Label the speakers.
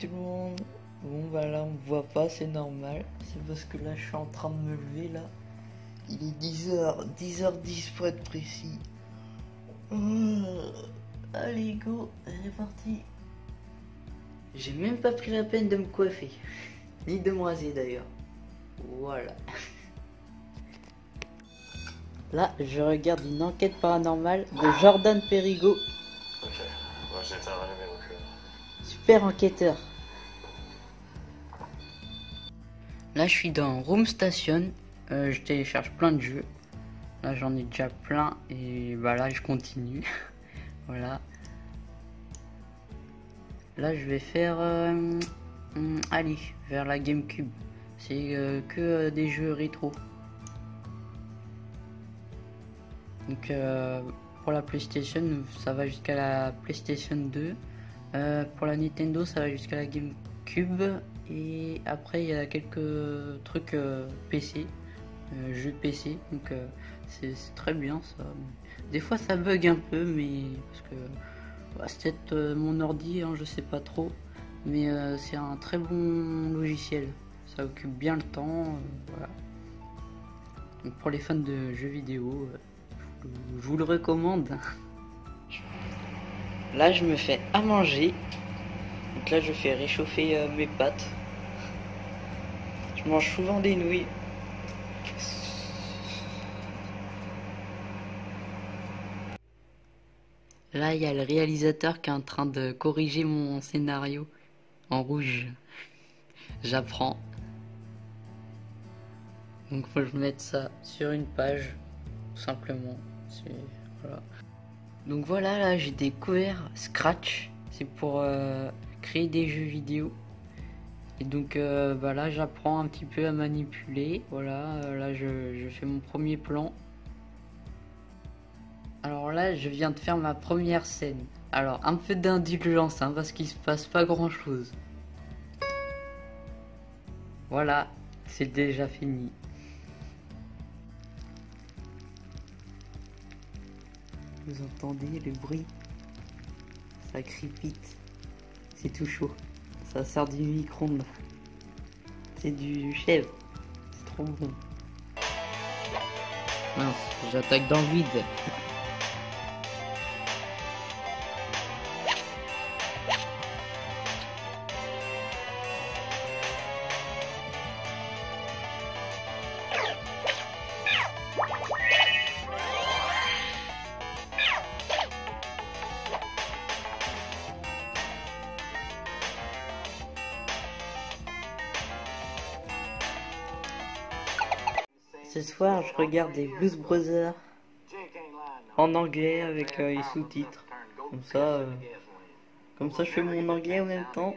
Speaker 1: tout le monde. Bon bah là on me voit pas, c'est normal. C'est parce que là je suis en train de me lever là. Il est 10h, 10h10 pour être précis. Euh, allez go, c'est parti. J'ai même pas pris la peine de me coiffer. Ni de me raser d'ailleurs. Voilà. Là, je regarde une enquête paranormale de Jordan Perigo.
Speaker 2: Ok, moi
Speaker 1: Super enquêteur. Là, je suis dans Room Station. Euh, je télécharge plein de jeux. Là, j'en ai déjà plein. Et bah là, je continue. voilà. Là, je vais faire. euh, allez, vers la GameCube. C'est euh, que des jeux rétro. Donc, pour la PlayStation, ça va jusqu'à la PlayStation 2. Euh, pour la Nintendo, ça va jusqu'à la GameCube. Et après, il y a quelques trucs euh, PC, euh, jeux PC. Donc, euh, c'est très bien ça. Des fois, ça bug un peu, mais parce que bah, c'est peut-être mon ordi, hein, je sais pas trop. Mais c'est un très bon logiciel. Ça occupe bien le temps. voilà. Donc, pour les fans de jeux vidéo, je vous- le recommande. Là, je me fais à manger. Donc là, je fais réchauffer mes pâtes. Je mange souvent des nouilles. Là, il y a le réalisateur qui est en train de corriger mon scénario en rouge. J'apprends. Donc, faut que je mette ça sur une page, tout simplement. Donc voilà, là j'ai découvert Scratch. C'est pour euh, créer des jeux vidéo. Et donc euh, bah là j'apprends un petit peu à manipuler. Voilà, euh, là je, fais mon premier plan. Alors là je viens de faire ma première scène. Alors un peu d'indulgence hein, parce qu'il se passe pas grand chose. Voilà, c'est déjà fini. Vous entendez le bruit? Ça crépite. C'est tout chaud. Ça sort du micro-ondes. C'est du chèvre. C'est trop bon. Mince, j'attaque dans le vide. Ce soir, je regarde les Blues Brothers en anglais avec euh, les sous-titres. Comme ça, euh, comme ça, je fais mon anglais en même temps.